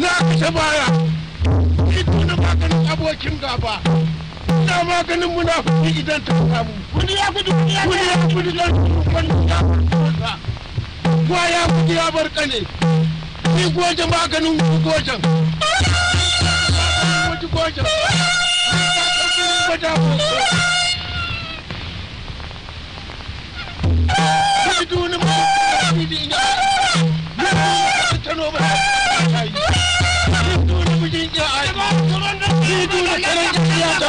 na kashe baya. Ni tuna maganin abokin gaba. Na maganin munafiki idan ta samu. Kudi ya gudu kuni ya kuɗi don wani ya fasa kuwa ya kuɗi ya bar kane ni goje maganin gojen. Goje gojen. Gwada kuɗi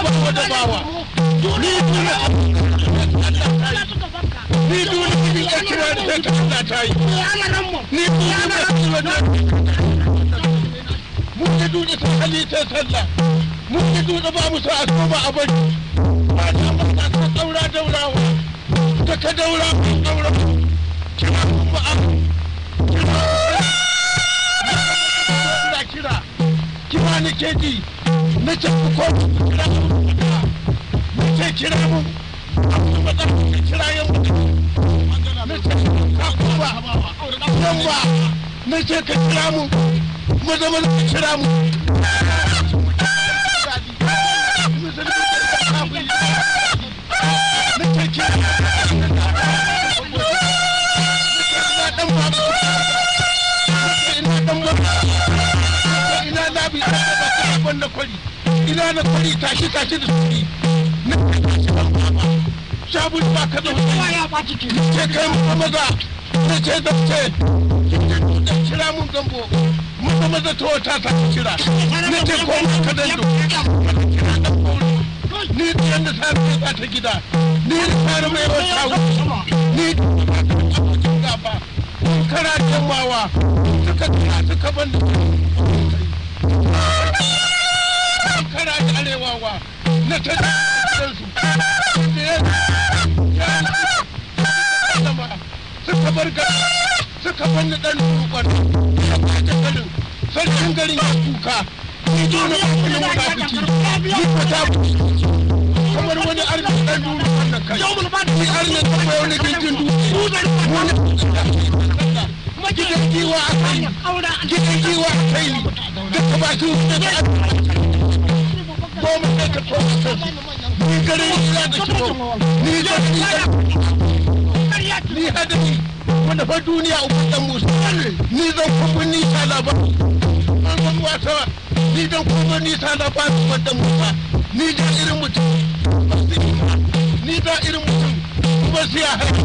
bawa da bawa ni duni ni duni mijin ya kira da ta Allah ta yi ni duni ba su wani mu da duni ta hali ta sallah mu da duni ba mu sa a so a bari ba ta ba ta ta daura daurawa ta ka daura mu daura kira mu ba a kira kira kira ni ke ji na ce ku ko kira mu na kira mu amma da kira yan na ce ka ku ba yan ba ka kira mu maza maza ka kira mu na ce kira ina na bi na kwari ina na kwari tashi tashi da suri na tashi ban baba shabul ba ka da wani. Ce kai mu maza. Na ce da ce. Da kira mun gambo. Mu maza to ta ta kira. Na ce ko ka dando ni da yanda sa ta ta gida. Ni da fara mai wata ni da gaba kara jamawa suka tana suka ban da kara da arewawa na ta su. Suka bar gari suka banni dan rukon ya ƙwace garin sarkin garin ya kuka. Ni ku na munafiki ni ko ta kamar wani arziki dan duru wannan kai. Ni arziki ta bayo ne gindin duru gidan giwa a kai. Gidan giwa a kai. Da ka ba su da ta goma sai ka kansu ni ni ni ni duniya uku dan musu ni ni ta irin mutum mutum kuma sai ya haihu.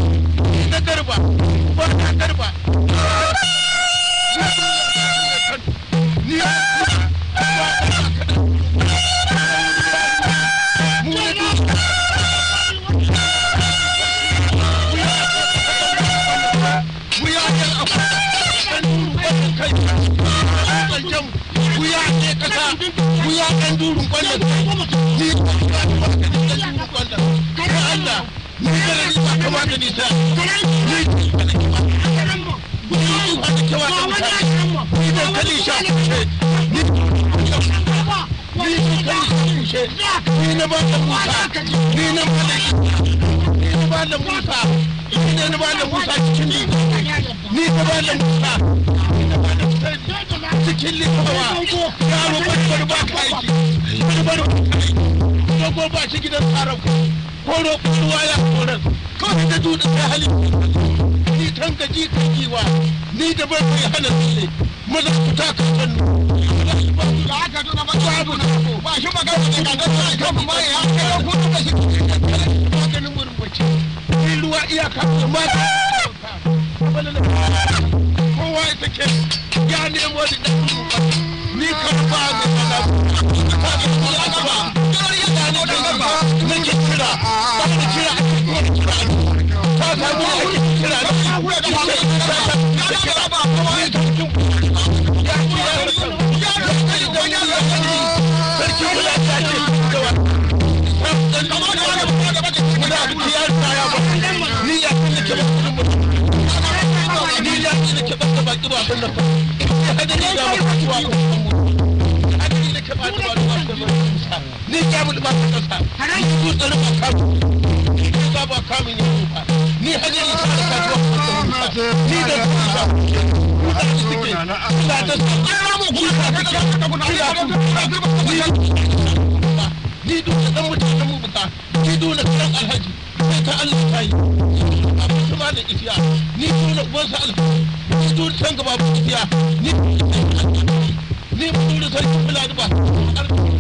Ni da garba kuma ta garba. Kushe ni na ba da Musa ni na ba da ni na ba da Musa ni na ba da Musa cikin ni na ba da Musa ni na ba da Musa cikin littawa yaro barbar ba ka aiki barbar dogo ba shi gidan tsaron ko roƙo ruwa ya koran kawai da dutse ta hali. Ni tan gaji kan giwa ni da bai hana tsalle. Maza ku ta ka sannu da aka tuna ba babu na ba shi magana da kaga ta kan ma ya kai ko da shi maganin murmuci ni ruwa iyaka da mata kowa ita ke ya nemo da ɗan ni kan ba ga kana ta ga da ba ya da ni da ba na ke kira ba da kira a cikin kira ta samu ake kira da ta ta kira ba ni ni ya bu ba ka sa ni ku tsare ba ka ni ka ba ka min ya ba ni hadari ta da ka ba ni da ku ba ku da suke da ta ni dole dan mutanen mu buka ni dole kan alhaji sai ta Allah ta yi kuma da isiya ni dole uban sa alhaji ni dole san gaba ba isiya ni ni dole sai fulani ba.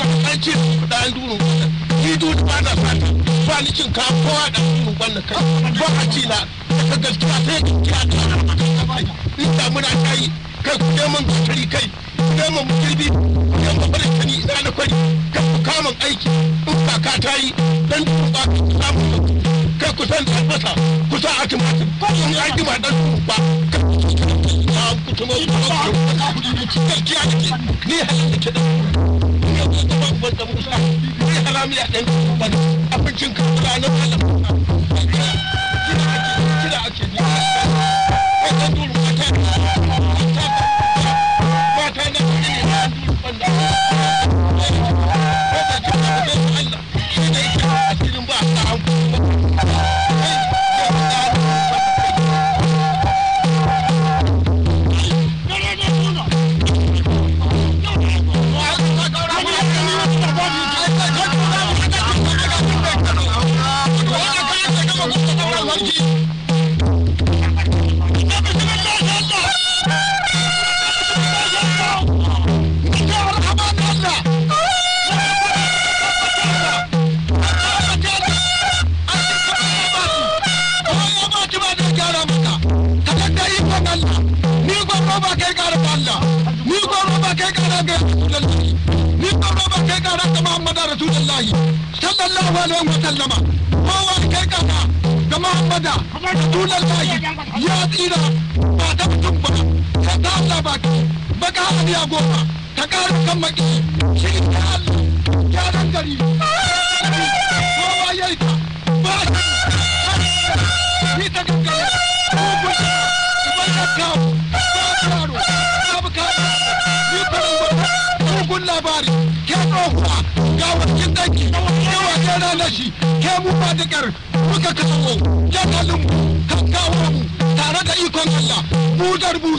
An ce kuɗa an ni duk ba na sata ba ni cin kawo kowa ɗan durin wannan kai ba a ci na daga gaskiya sai gaskiya ta in damuna ta yi kai ku neman gatari kai ku neman mugirbi ku neman farin kani ina na kwari kai ku kamun aiki in kaka ta yi dan dukun ba ku samu kai ku san albasa ku sa a tumatir in an jima dan dukun ba kai ku kai na ku ku gaskiya nake ni halin da ke da ni ya ku ba ban da musa ni halamiya dan dukun ba abincin ka kula na alaihi wa sallama kowa kai kaka da muhammada rasulullahi ya tsira. Ba ta mutum ba. Ka ta Allah ba baka hadiya goma. Ta ƙara kan maki shi ta Allah. Ya dan gari. Kowa ya ta. Ba ni ta gaggara ko gudu ba ka kawo ba mugun labari. Tsohuwa ga wakil danki yawa ke ranar shi ke mu ba da ƙar muka kawo jakalin mu kan kawo mu tare da ikon Allah mu darbu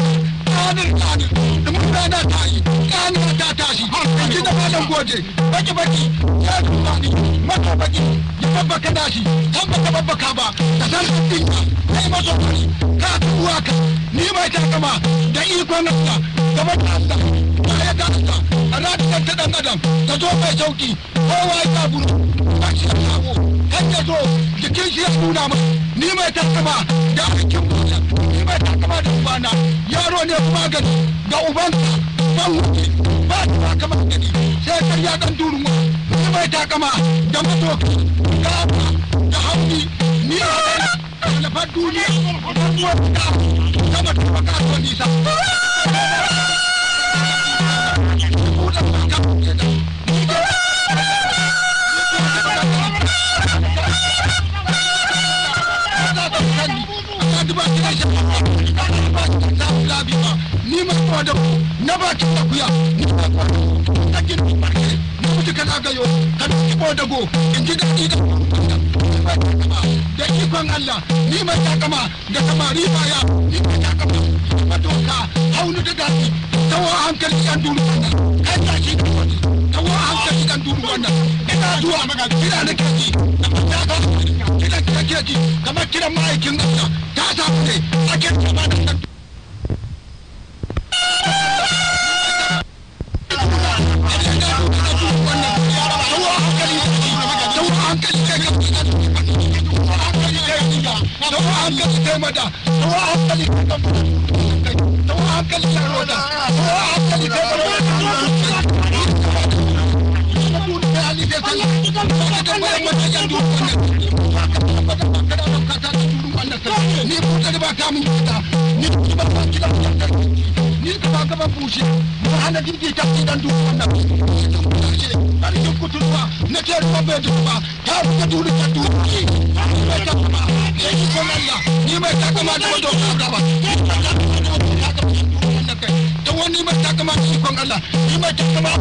kanin kanin da mun rana ta yi kanin ta tashi ji da malam goje baki baki ya duba ni mata baki ya babbaka dashi kan baka babbaka ba ka san dinka kai maso bari ka tuwa ka ni mai takama da ikon Allah gaba da Allah ya Allah a ranar ta dan adam ta zo mai sauƙi kowa ya buru. Ba shi da sabo kan ya zo jikin shi ya nuna ma ni mai takama da aikin bola ni mai takama da ubana. Yaro ne kuma gani ga ubanka ban wuce. Ba ta ba gani sai karya dan duruma ni mai takama da matoka da abba da hauni ni a kai alfar duniya da ruwa da sama ta baka to nisa ni ma ko da na ba ki takuya ni ba ko da kin ni ba ni mu kan aga yo kan ki ko da go in ji daɗi da da ikon Allah ni mai takama da samari baya ni mai takama. Ba doka haunu da daɗi tawo hankali kan duru wannan. Kai ta shi da wani tawo hankali kan duru wannan. Ina zuwa maga kira na kaji da mata ka kira kira keji kamar kiran ma'aikin Allah ta samu ne ake tsaba da سواء قلت كلمة دا سواء قلت كلمة دا سواء قلت كلمة دا سواء قلت كلمة دا سواء قلت كلمة دا Ni bukan di bawah kami kita, ni bukan di bawah kita. Ba bushe mu hana dinki ta ki dan duk wannan bari ki kutuwa na ke ruwa bai duba ta ka duri ka duri mai ta kuma ne ki ko Allah ni mai ta kama da wato ka ba ta wani mai ta kama da ikon Allah ni mai ta kama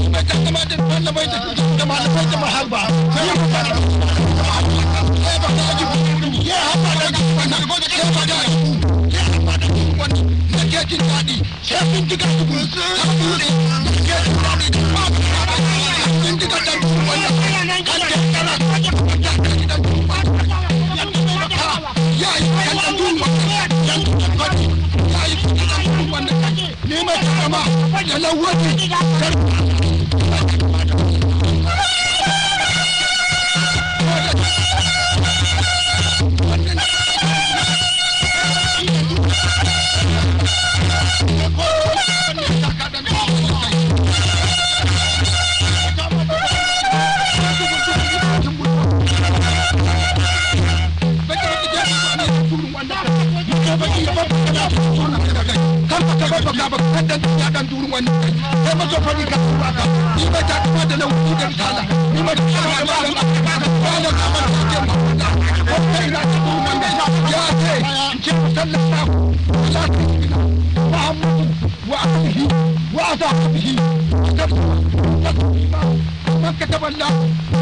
ni mai ta kama da bai da da malamai da maharba sai ya fara sai ba ta ji ya haba da wannan ko da ke na ke jin daɗi sai kun ji gasu kun ta buɗe na ke jin daɗi ba ba kun ji gasu wannan kan da kana ya yi kan da dun wannan ya yi kan da laba kandan ya dan durun wani sai mazo fari ka tura ka ni ba ta kuma da lawu da risala ni ma ta kuma da malam ba da kama da ke ko kai na ta kuma wanda ya ce ki musallama ku la ta kina muhammadu wa alihi wa ashabihi tafsira tafsira ما كتب الله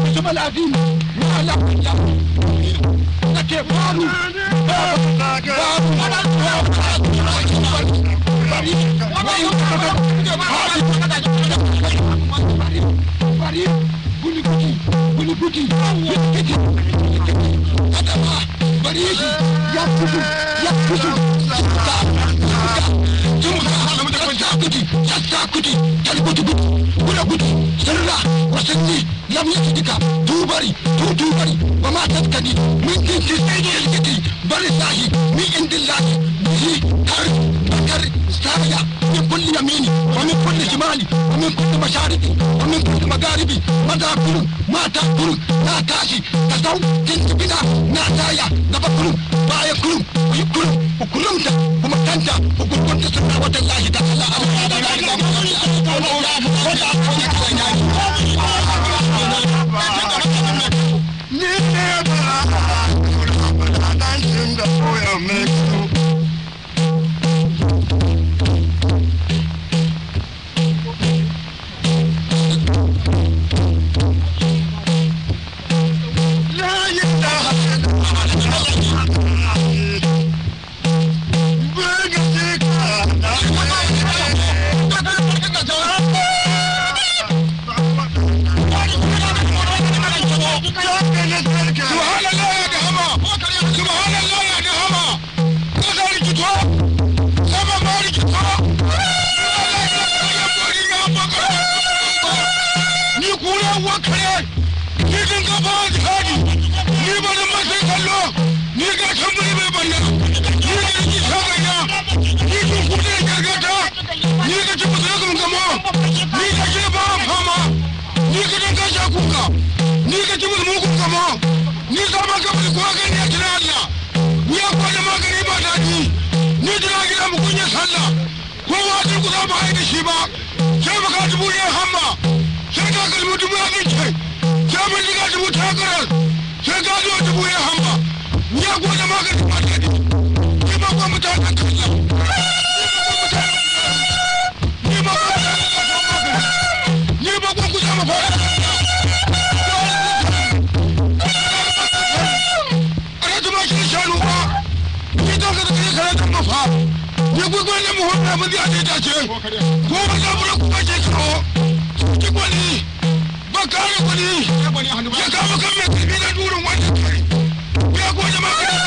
اسم العظيم وعلى الله لك فارو فارو فارو bari sahi min kulli yamini wa min kulli shimali wa min kulli mashariki wa min kulli magharibi maza kurun mata kurun na tashi ka sau kinti bida na taya gaba kurun baya kurun ku yi kurun ku sai mu ka dubu ne hamma sai ka kalmi dubu ya gince sai mun diga dubu takarar sai ka zo dubu ya hamma wuya ko da magani ba daɗi ni ma ko mutanen kalla ni ne mu honna mu zai ta ce. Ko ba za mu ku bace kiro ki gwani. Ba kare gwani. Ya kama kan mai kalbi na durin wannan kai ya goje magani.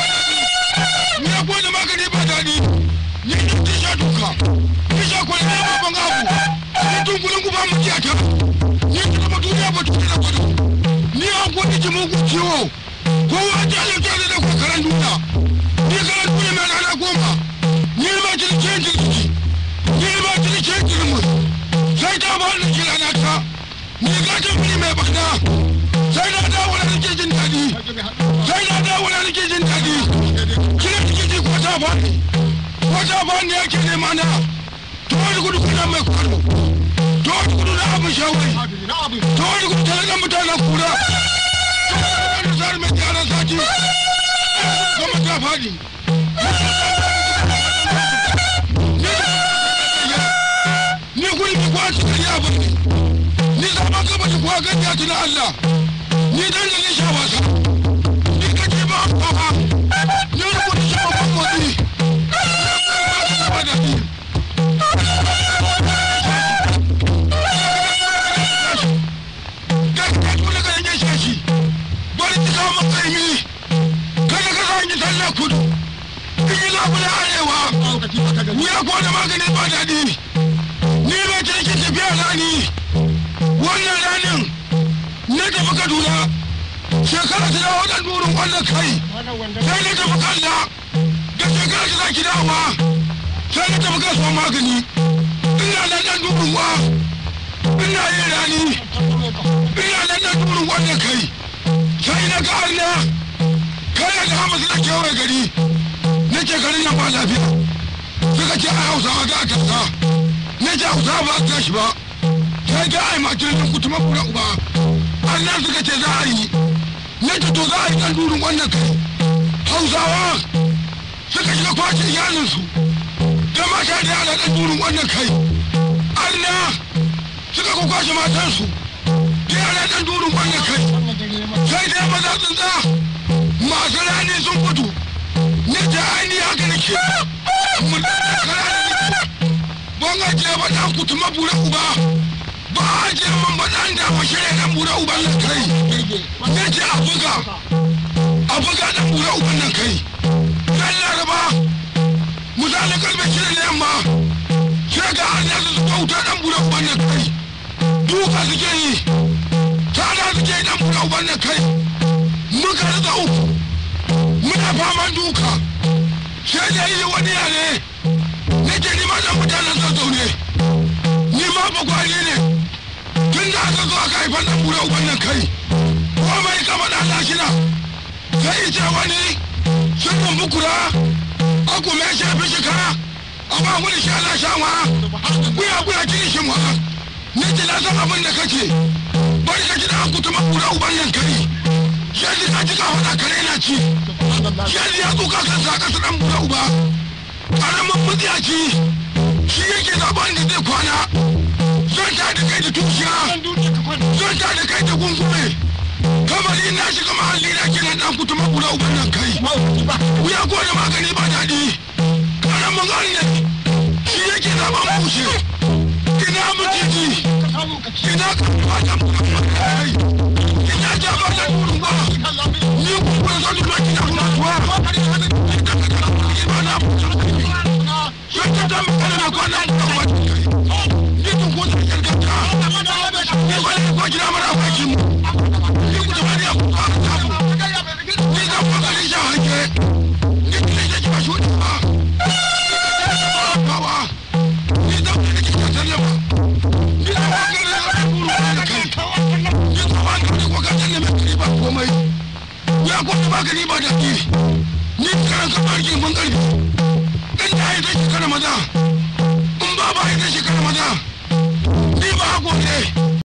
Ba ya goje magani ba daɗi ni ni ti sha duka. Ni sha ko ne ba ban abu. Ni tun gulun ku ba mu tiyata ni ta ba duniya ba tuƙi da gudu ni an gwani ki mugu ciwo. Kowa ta halitta da da kwakaran duniya. Ni karan duniya mai rana goma. Sai ta ba da kira na ta. Ni ga jamfani mai bakna. Sai na dawo na nake jin daɗi. Sai na dawo na nake jin daɗi. Kira ta fani ko ta fani yake nema na? To wani gudu kuna mai kwano. To wani gudu na abin shawai to wani gudu tare da mutanen kura. To wani gudu sar mai gyaran sati kuma ta fani ni guri mi kwa cikin ya ba ne ni zama gaba da kuwa ganya tuna Allah. Ni dan da ni sha wasa. Ni kace ba ba. Shi motsi. Da ni ga ka dole ka yanke shashi bari ta kawo maka imi kada ka sa ni sallah kudu. In yi labula arewa. Ni ya kwana magani ba daɗi. Nake tafiya rani. Wannan ranin na tafi kaduna. Shekara ta dawo da nurin wannan kai. Sai na tafi kalla. Da shekara ta zaki dawa sai na tafi kasuwan magani. Ina nan dan dubin wa. Ina yin rani. Ina nan dan dubin wannan kai. Sai na ga arna kai da hamasu da kewaye gari. Na ce garin nan ba lafiya. Suka ce a hausawa za a tasa na ce hausawa ba a tashi ba? Sai ga ai makirin nan kutuma kura uba. Allah suka ce za a yi. Na ce to za a yi dan durin wannan kai hausawa suka shiga ƙwace iyalinsu. Da mata da yara dan durin wannan kai Allah suka ko kwashe matansu. Da yara dan durin wannan kai sai dai maza tsuntsa masu rani sun fito na ce ainihi haka nake. Mun da ban ajiye ba dan kutuma bura uba ba. A je man ba dan da fashe ne dan bura uban nan kai. Ne ce a buga. A buga dan bura uban nan kai. Dan laraba misalin ƙarfe shida na yamma sai ga hanyar su suka wuta dan bura uban nan kai. Duka suke yi. Tada suke dan bura uban nan kai. Muka riƙa uku. Muna faman duka. Sai da yi wani yare. Nake ni ma dan mutanen ne ni ma bagwari ne. Tun da aka zo aka haifar da bura wannan kai ko mai kama da lashina sai ce wani sun bukura aku mai shafi shika a ba mu da sha na sha ma guya guya kiri shi ma ni ji na san abin da kake. Bari ka ji da aku tuma bura wannan kai. Yanzu ka ji ka faɗa kare na ci. Yanzu ya tsuka kan sa kasa dan bura uba. Karamin mutiyaci shi yake zaɓen da zai kwana. Zan ta da kai da tushiya. Zan ta da kai da gungume. Kamar yin na shiga mahalli na kenan dan kutu makura uban nan kai. Wuya ko da magani ba daɗi. Karamin gani shi yake zaɓen bushe. Ina mutiji ina karuwa da kai. Ina jabar da ba ni kuma zan nuna kina kuma tuwa ba na ta magana na kwana da